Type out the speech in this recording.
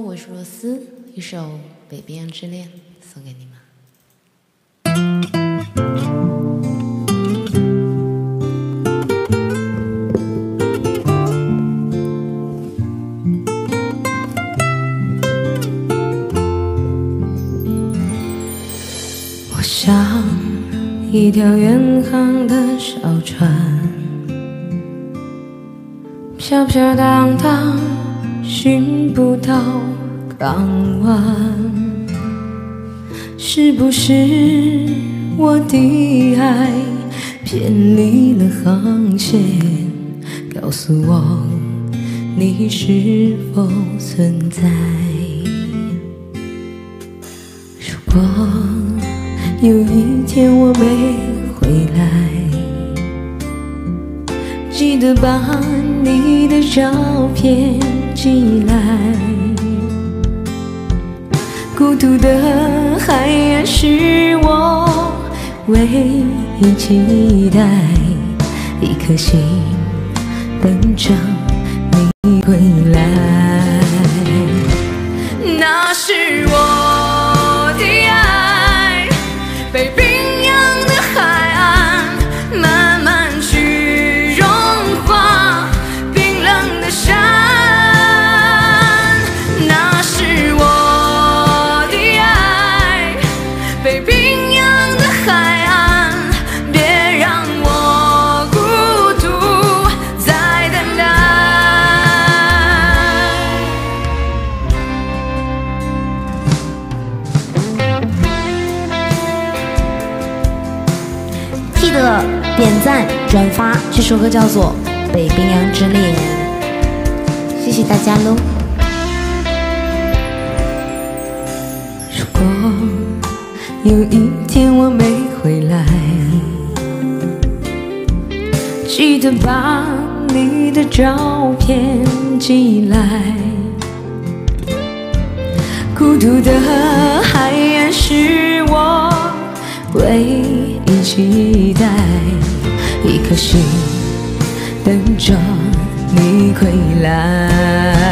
我是罗斯，一首《北冰洋之恋》送给你们。我像一条远航的小船，飘飘荡荡，寻不到港湾。是不是我的爱偏离了航线？告诉我，你是否存在？如果有一天我没回来，记得把你的照片起来。孤独的海岸是我唯一期待，一颗心等着你归来。得点赞转发，这首歌叫做《北冰洋之恋》，谢谢大家喽。如果有一天我没回来，记得把你的照片寄来。孤独的海岸是我唯一期待，一颗心等着你归来。